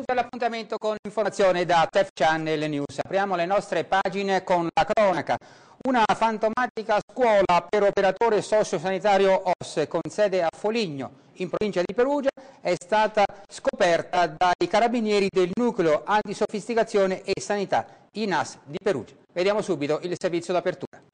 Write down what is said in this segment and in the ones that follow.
Benvenuti all'appuntamento con l'informazione da TEF Channel News. Apriamo le nostre pagine con la cronaca. Una fantomatica scuola per operatore sociosanitario OS con sede a Foligno, in provincia di Perugia, è stata scoperta dai carabinieri del nucleo antisofisticazione e sanità, INAS di Perugia. Vediamo subito il servizio d'apertura.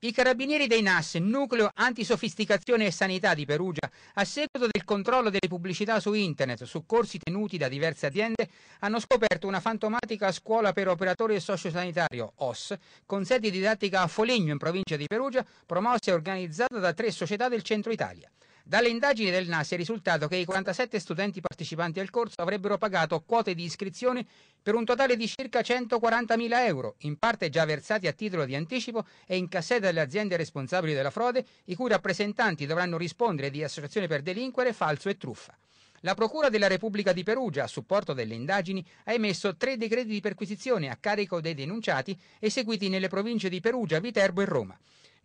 I carabinieri dei NAS, nucleo antisofisticazione e sanità di Perugia, a seguito del controllo delle pubblicità su internet su corsi tenuti da diverse aziende, hanno scoperto una fantomatica scuola per operatori sociosanitario OS, con sede didattica a Foligno in provincia di Perugia, promossa e organizzata da tre società del centro Italia. Dalle indagini del NAS è risultato che i 47 studenti partecipanti al corso avrebbero pagato quote di iscrizione per un totale di circa 140.000 euro, in parte già versati a titolo di anticipo e in cassetta dalle aziende responsabili della frode, i cui rappresentanti dovranno rispondere di associazione per delinquere, falso e truffa. La Procura della Repubblica di Perugia, a supporto delle indagini, ha emesso tre decreti di perquisizione a carico dei denunciati eseguiti nelle province di Perugia, Viterbo e Roma.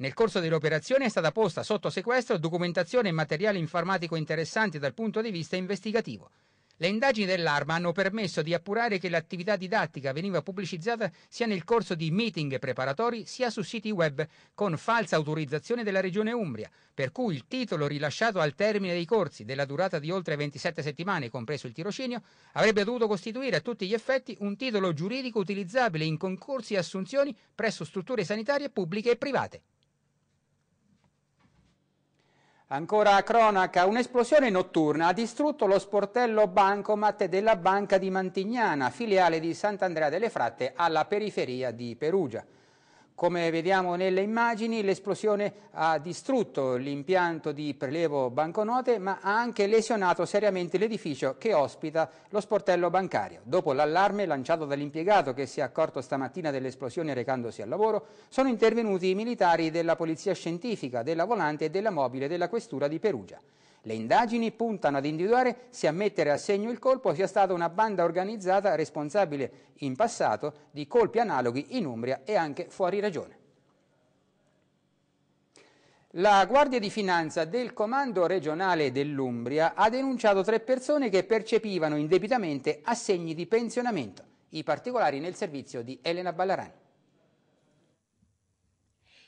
Nel corso dell'operazione è stata posta sotto sequestro documentazione e materiale informatico interessanti dal punto di vista investigativo. Le indagini dell'Arma hanno permesso di appurare che l'attività didattica veniva pubblicizzata sia nel corso di meeting preparatori sia su siti web con falsa autorizzazione della Regione Umbria, per cui il titolo rilasciato al termine dei corsi della durata di oltre 27 settimane, compreso il tirocinio, avrebbe dovuto costituire a tutti gli effetti un titolo giuridico utilizzabile in concorsi e assunzioni presso strutture sanitarie pubbliche e private. Ancora a cronaca, un'esplosione notturna ha distrutto lo sportello bancomat della Banca di Mantignana, filiale di Sant'Andrea delle Fratte alla periferia di Perugia. Come vediamo nelle immagini l'esplosione ha distrutto l'impianto di prelevo banconote ma ha anche lesionato seriamente l'edificio che ospita lo sportello bancario. Dopo l'allarme lanciato dall'impiegato che si è accorto stamattina dell'esplosione recandosi al lavoro, sono intervenuti i militari della Polizia Scientifica, della Volante e della Mobile della Questura di Perugia. Le indagini puntano ad individuare se a mettere a segno il colpo sia stata una banda organizzata responsabile in passato di colpi analoghi in Umbria e anche fuori regione. La Guardia di Finanza del Comando regionale dell'Umbria ha denunciato tre persone che percepivano indebitamente assegni di pensionamento. I particolari nel servizio di Elena Ballarani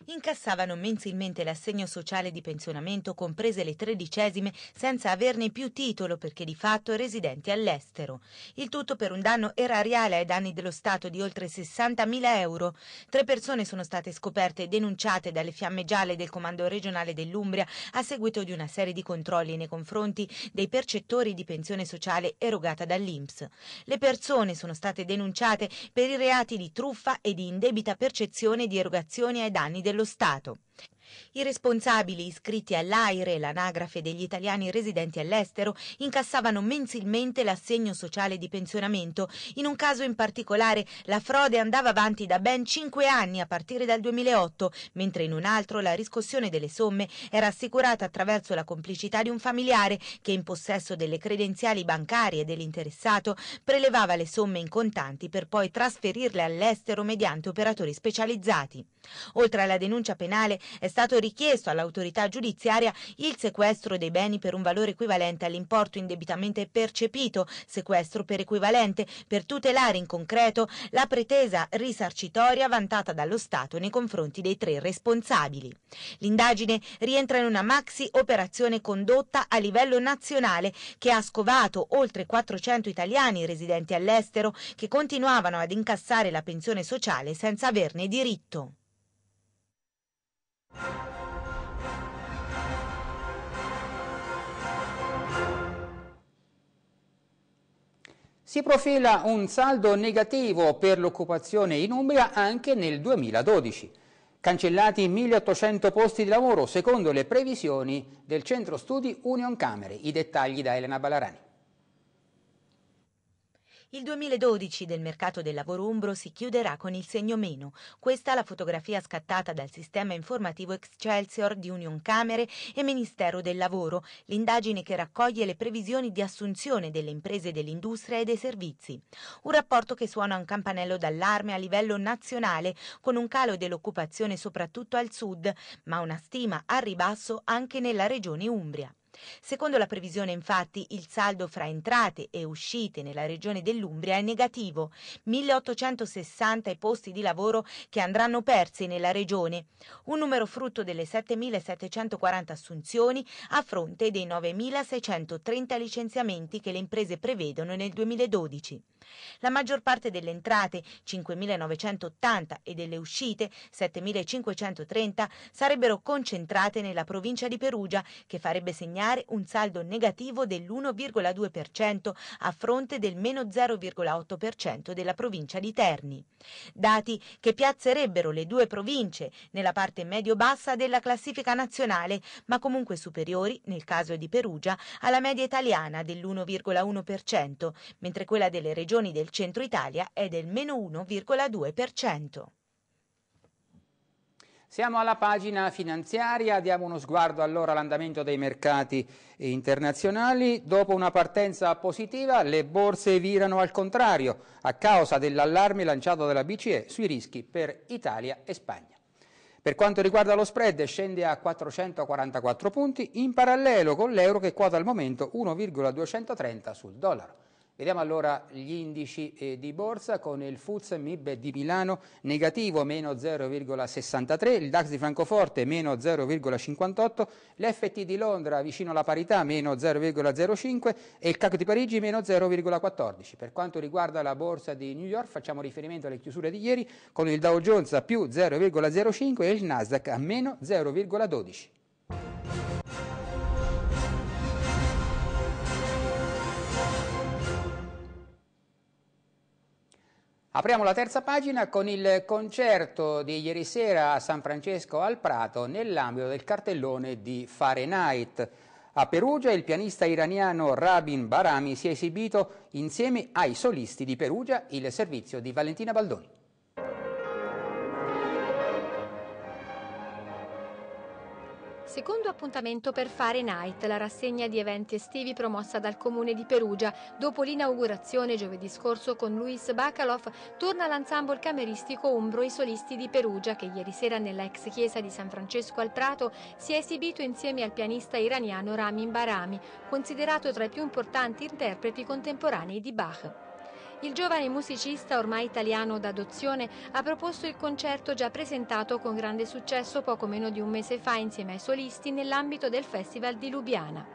incassavano mensilmente l'assegno sociale di pensionamento, comprese le tredicesime, senza averne più titolo perché di fatto residenti all'estero. Il tutto per un danno erariale ai danni dello Stato di oltre 60.000 euro. Tre persone sono state scoperte e denunciate dalle fiamme gialle del Comando regionale dell'Umbria a seguito di una serie di controlli nei confronti dei percettori di pensione sociale erogata dall'Inps. Le persone sono state denunciate per i reati di truffa e di indebita percezione di erogazioni ai danni dello dello Stato. I responsabili iscritti all'AIRE, l'anagrafe degli italiani residenti all'estero, incassavano mensilmente l'assegno sociale di pensionamento. In un caso in particolare la frode andava avanti da ben cinque anni a partire dal 2008, mentre in un altro la riscossione delle somme era assicurata attraverso la complicità di un familiare che in possesso delle credenziali bancarie dell'interessato prelevava le somme in contanti per poi trasferirle all'estero mediante operatori specializzati. Oltre alla denuncia penale è stato richiesto all'autorità giudiziaria il sequestro dei beni per un valore equivalente all'importo indebitamente percepito, sequestro per equivalente, per tutelare in concreto la pretesa risarcitoria vantata dallo Stato nei confronti dei tre responsabili. L'indagine rientra in una maxi operazione condotta a livello nazionale che ha scovato oltre 400 italiani residenti all'estero che continuavano ad incassare la pensione sociale senza averne diritto. Si profila un saldo negativo per l'occupazione in Umbria anche nel 2012. Cancellati 1.800 posti di lavoro secondo le previsioni del centro studi Union Camere. I dettagli da Elena Ballarani. Il 2012 del mercato del lavoro umbro si chiuderà con il segno meno. Questa è la fotografia scattata dal sistema informativo Excelsior di Union Camere e Ministero del Lavoro, l'indagine che raccoglie le previsioni di assunzione delle imprese dell'industria e dei servizi. Un rapporto che suona un campanello d'allarme a livello nazionale, con un calo dell'occupazione soprattutto al sud, ma una stima a ribasso anche nella regione Umbria. Secondo la previsione infatti il saldo fra entrate e uscite nella regione dell'Umbria è negativo, 1860 i posti di lavoro che andranno persi nella regione, un numero frutto delle 7.740 assunzioni a fronte dei 9.630 licenziamenti che le imprese prevedono nel 2012. La maggior parte delle entrate, 5.980, e delle uscite, 7.530, sarebbero concentrate nella provincia di Perugia, che farebbe segnare un saldo negativo dell'1,2% a fronte del meno 0,8% della provincia di Terni. Dati che piazzerebbero le due province nella parte medio-bassa della classifica nazionale, ma comunque superiori, nel caso di Perugia, alla media italiana dell'1,1%, mentre quella delle regioni del centro Italia è del meno 1,2%. Siamo alla pagina finanziaria, diamo uno sguardo allora all'andamento dei mercati internazionali. Dopo una partenza positiva le borse virano al contrario a causa dell'allarme lanciato dalla BCE sui rischi per Italia e Spagna. Per quanto riguarda lo spread scende a 444 punti in parallelo con l'euro che quota al momento 1,230 sul dollaro. Vediamo allora gli indici eh, di borsa con il FUZ MIB di Milano negativo meno 0,63, il DAX di Francoforte meno 0,58, l'FT di Londra vicino alla parità meno 0,05 e il CAC di Parigi meno 0,14. Per quanto riguarda la borsa di New York facciamo riferimento alle chiusure di ieri con il Dow Jones a più 0,05 e il Nasdaq a meno 0,12. Apriamo la terza pagina con il concerto di ieri sera a San Francesco al Prato nell'ambito del cartellone di Fahrenheit. A Perugia il pianista iraniano Rabin Barami si è esibito insieme ai solisti di Perugia, il servizio di Valentina Baldoni. Secondo appuntamento per Fahrenheit, la rassegna di eventi estivi promossa dal Comune di Perugia. Dopo l'inaugurazione giovedì scorso con Luis Bacalov, torna l'ensemble cameristico Umbro i solisti di Perugia che ieri sera nella ex chiesa di San Francesco al Prato si è esibito insieme al pianista iraniano Ramin Barami, considerato tra i più importanti interpreti contemporanei di Bach. Il giovane musicista, ormai italiano d'adozione, ha proposto il concerto già presentato con grande successo poco meno di un mese fa insieme ai solisti nell'ambito del Festival di Lubiana.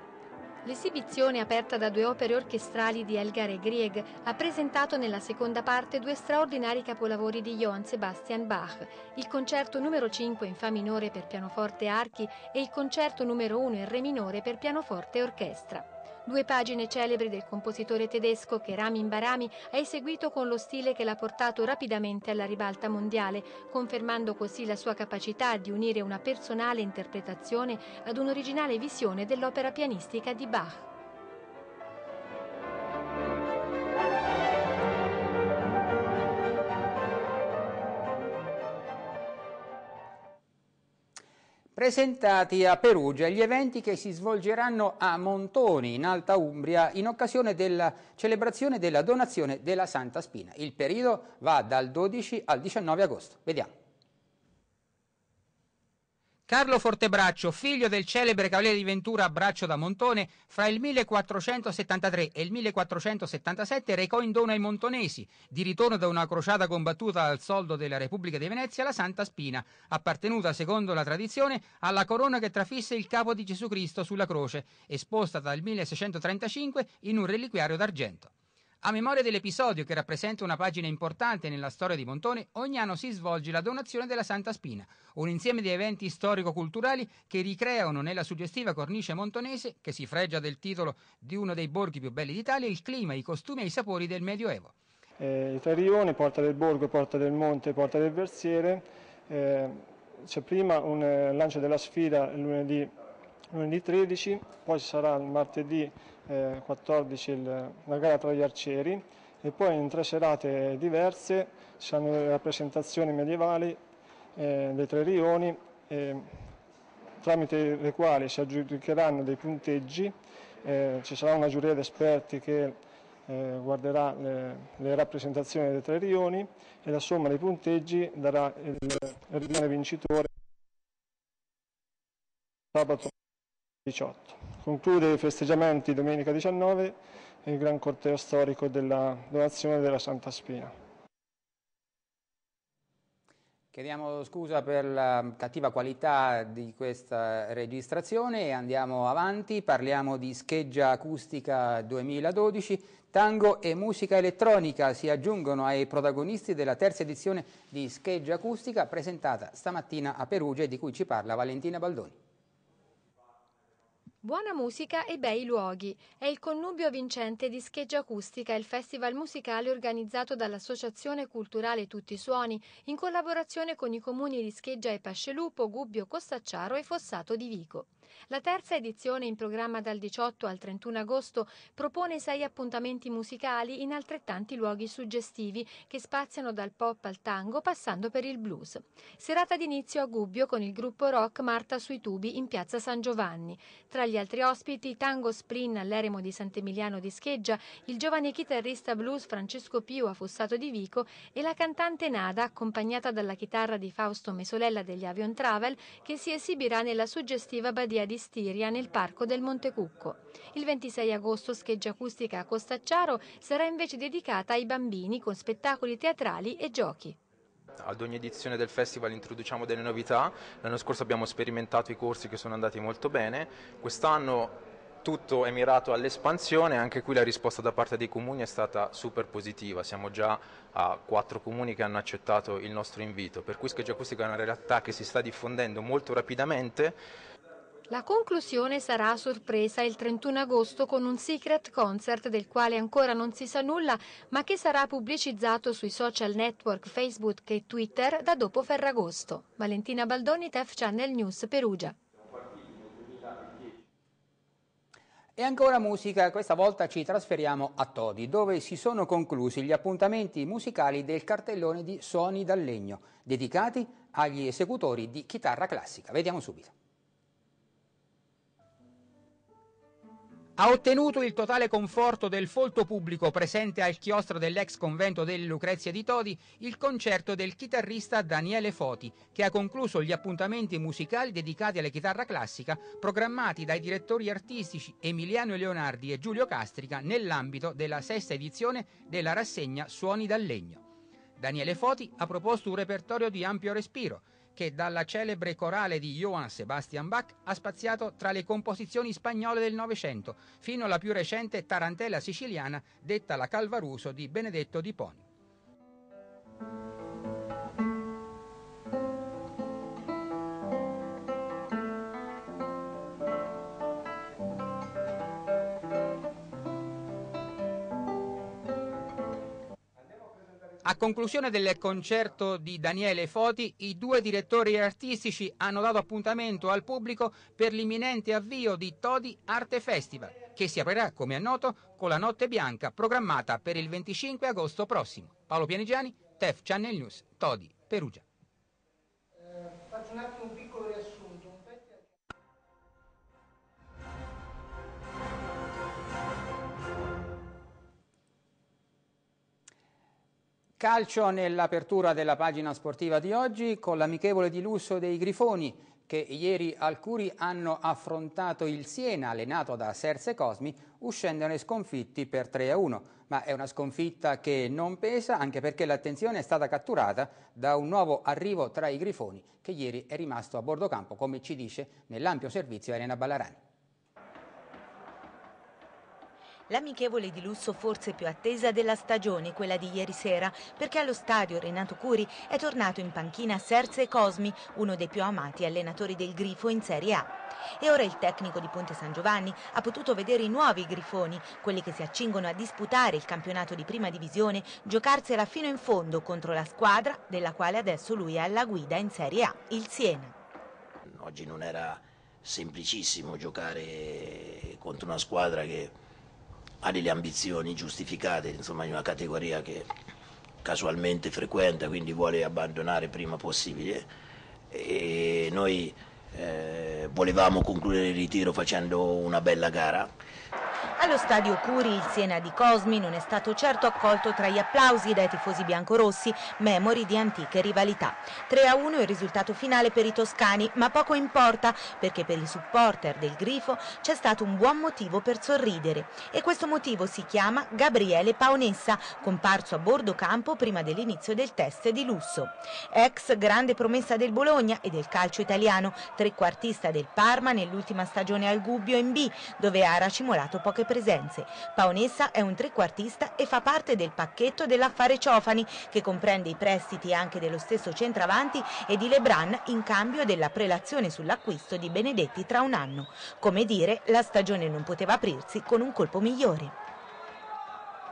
L'esibizione, aperta da due opere orchestrali di Elgar e Grieg, ha presentato nella seconda parte due straordinari capolavori di Johann Sebastian Bach, il concerto numero 5 in Fa minore per pianoforte archi e il concerto numero 1 in Re minore per pianoforte e orchestra. Due pagine celebri del compositore tedesco che Ramin Barami ha eseguito con lo stile che l'ha portato rapidamente alla ribalta mondiale, confermando così la sua capacità di unire una personale interpretazione ad un'originale visione dell'opera pianistica di Bach. Presentati a Perugia gli eventi che si svolgeranno a Montoni, in Alta Umbria, in occasione della celebrazione della donazione della Santa Spina. Il periodo va dal 12 al 19 agosto. Vediamo. Carlo Fortebraccio, figlio del celebre cavaliere di Ventura Braccio da Montone, fra il 1473 e il 1477 recò in dono ai montonesi, di ritorno da una crociata combattuta al soldo della Repubblica di Venezia, la Santa Spina, appartenuta secondo la tradizione alla corona che trafisse il capo di Gesù Cristo sulla croce, esposta dal 1635 in un reliquiario d'argento. A memoria dell'episodio che rappresenta una pagina importante nella storia di Montone, ogni anno si svolge la donazione della Santa Spina, un insieme di eventi storico-culturali che ricreano nella suggestiva cornice montonese, che si fregia del titolo di uno dei borghi più belli d'Italia, il clima, i costumi e i sapori del Medioevo. Eh, I tre rioni, Porta del Borgo, Porta del Monte, Porta del Versiere, eh, c'è prima un eh, lancio della sfida lunedì, lunedì 13, poi ci sarà il martedì eh, 14 il, la gara tra gli arcieri e poi in tre serate diverse ci saranno le rappresentazioni medievali eh, dei tre rioni eh, tramite le quali si aggiudicheranno dei punteggi, eh, ci sarà una giuria di esperti che eh, guarderà le, le, rappresentazioni dei tre rioni e la somma dei punteggi darà il, il rione vincitore sabato 18. Conclude i festeggiamenti domenica 19 il gran corteo storico della donazione della Santa Spina. Chiediamo scusa per la cattiva qualità di questa registrazione e andiamo avanti, parliamo di scheggia acustica 2012, tango e musica elettronica si aggiungono ai protagonisti della terza edizione di scheggia acustica presentata stamattina a Perugia e di cui ci parla Valentina Baldoni. Buona musica e bei luoghi è il connubio vincente di Scheggia Acustica, il festival musicale organizzato dall'Associazione Culturale Tutti Suoni in collaborazione con i comuni di Scheggia e Pascelupo, Gubbio, Costacciaro e Fossato di Vico. La terza edizione, in programma dal 18 al 31 agosto, propone sei appuntamenti musicali in altrettanti luoghi suggestivi che spaziano dal pop al tango passando per il blues. Serata d'inizio a Gubbio con il gruppo rock Marta sui tubi in piazza San Giovanni. Tra gli altri ospiti Tango Splin all'eremo di Sant'Emiliano di Scheggia, il giovane chitarrista blues Francesco Pio a Fossato di Vico e la cantante Nada accompagnata dalla chitarra di Fausto Mesolella degli Avion Travel che si esibirà nella suggestiva badia Badia di Stiria nel parco del Monte Cucco. Il 26 agosto scheggia acustica a Costacciaro sarà invece dedicata ai bambini con spettacoli teatrali e giochi. Ad ogni edizione del festival introduciamo delle novità, l'anno scorso abbiamo sperimentato i corsi che sono andati molto bene, quest'anno tutto è mirato all'espansione, anche qui la risposta da parte dei comuni è stata super positiva, siamo già a quattro comuni che hanno accettato il nostro invito, per cui Scheggia Acustica è una realtà che si sta diffondendo molto rapidamente, la conclusione sarà a sorpresa il 31 agosto con un secret concert del quale ancora non si sa nulla, ma che sarà pubblicizzato sui social network Facebook e Twitter da dopo Ferragosto. Valentina Baldoni, TEF Channel News, Perugia. E ancora musica, questa volta ci trasferiamo a Todi, dove si sono conclusi gli appuntamenti musicali del cartellone di Suoni dal Legno, dedicati agli esecutori di chitarra classica. Vediamo subito. Ha ottenuto il totale conforto del folto pubblico presente al chiostro dell'ex convento delle Lucrezia di Todi il concerto del chitarrista Daniele Foti, che ha concluso gli appuntamenti musicali dedicati alla chitarra classica programmati dai direttori artistici Emiliano Leonardi e Giulio Castrica nell'ambito della sesta edizione della rassegna Suoni dal Legno. Daniele Foti ha proposto un repertorio di ampio respiro, che dalla celebre corale di Johann Sebastian Bach ha spaziato tra le composizioni spagnole del Novecento fino alla più recente tarantella siciliana detta la Calvaruso di Benedetto di Poni. A conclusione del concerto di Daniele Foti, i due direttori artistici hanno dato appuntamento al pubblico per l'imminente avvio di Todi Arte Festival, che si aprirà, come è noto, con la Notte Bianca programmata per il 25 agosto prossimo. Paolo Pianigiani, TEF Channel News, Todi, Perugia. Eh, Calcio nell'apertura della pagina sportiva di oggi con l'amichevole di lusso dei Grifoni che ieri al Curi hanno affrontato il Siena allenato da Serse Cosmi uscendone sconfitti per 3 a 1, ma è una sconfitta che non pesa anche perché l'attenzione è stata catturata da un nuovo arrivo tra i Grifoni che ieri è rimasto a bordo campo come ci dice nell'ampio servizio Elena Ballarani. L'amichevole di lusso forse più attesa della stagione, quella di ieri sera, perché allo stadio Renato Curi è tornato in panchina Serse Cosmi, uno dei più amati allenatori del Grifo in Serie A. E ora il tecnico di Ponte San Giovanni ha potuto vedere i nuovi grifoni, quelli che si accingono a disputare il campionato di prima divisione, giocarsela fino in fondo contro la squadra della quale adesso lui è alla guida in Serie A, il Siena. Oggi non era semplicissimo giocare contro una squadra che ha delle ambizioni giustificate, insomma in una categoria che casualmente frequenta, quindi vuole abbandonare prima possibile e noi eh, volevamo concludere il ritiro facendo una bella gara. Allo stadio Curi il Siena di Cosmi non è stato certo accolto tra gli applausi dai tifosi biancorossi, memori di antiche rivalità. 3-1 il risultato finale per i toscani, ma poco importa perché per i supporter del Grifo c'è stato un buon motivo per sorridere e questo motivo si chiama Gabriele Paonessa, comparso a bordo campo prima dell'inizio del test di lusso. Ex grande promessa del Bologna e del calcio italiano, trequartista del Parma nell'ultima stagione al Gubbio in B, dove ha racimolato poche presenze. Paonessa è un trequartista e fa parte del pacchetto dell'affare Ciofani, che comprende i prestiti anche dello stesso centravanti e di Lebran in cambio della prelazione sull'acquisto di Benedetti tra un anno. Come dire, la stagione non poteva aprirsi con un colpo migliore.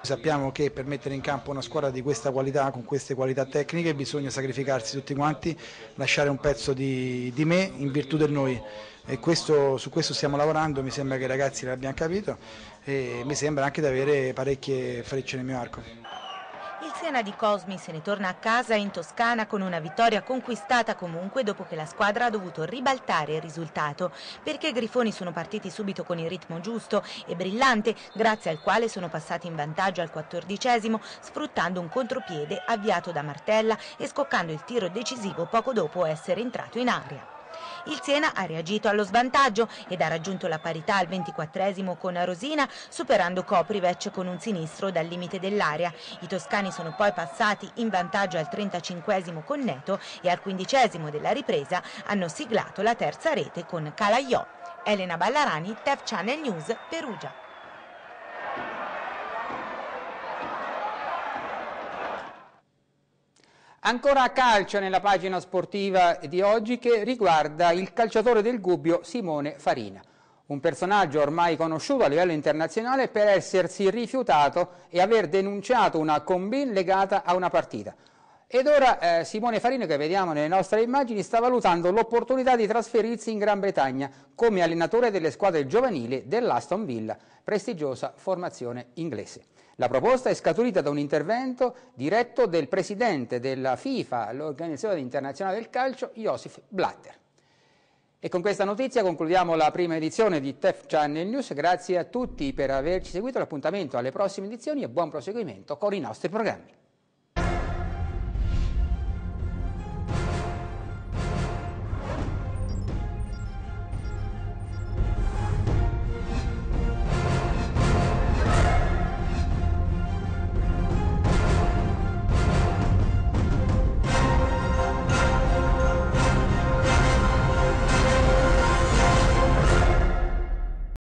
Sappiamo che per mettere in campo una squadra di questa qualità, con queste qualità tecniche, bisogna sacrificarsi tutti quanti, lasciare un pezzo di, di me in virtù del noi e questo, su questo stiamo lavorando, mi sembra che i ragazzi l'abbiano capito e mi sembra anche di avere parecchie frecce nel mio arco. Siena di Cosmi se ne torna a casa in Toscana con una vittoria conquistata comunque dopo che la squadra ha dovuto ribaltare il risultato, perché i Grifoni sono partiti subito con il ritmo giusto e brillante, grazie al quale sono passati in vantaggio al quattordicesimo, sfruttando un contropiede avviato da Martella e scoccando il tiro decisivo poco dopo essere entrato in aria. Il Siena ha reagito allo svantaggio ed ha raggiunto la parità al 24 con Rosina, superando Koprivec con un sinistro dal limite dell'area. I toscani sono poi passati in vantaggio al 35 con Neto e al 15 della ripresa hanno siglato la terza rete con Calaiò. Elena Ballarani, TEF Channel News, Perugia. Ancora a calcio nella pagina sportiva di oggi che riguarda il calciatore del Gubbio Simone Farina, un personaggio ormai conosciuto a livello internazionale per essersi rifiutato e aver denunciato una combin legata a una partita. Ed ora eh, Simone Farina, che vediamo nelle nostre immagini, sta valutando l'opportunità di trasferirsi in Gran Bretagna come allenatore delle squadre giovanili dell'Aston Villa, prestigiosa formazione inglese. La proposta è scaturita da un intervento diretto del presidente della FIFA, l'Organizzazione Internazionale del Calcio, Josef Blatter. E con questa notizia concludiamo la prima edizione di TEF Channel News. Grazie a tutti per averci seguito. L'appuntamento alle prossime edizioni e buon proseguimento con i nostri programmi.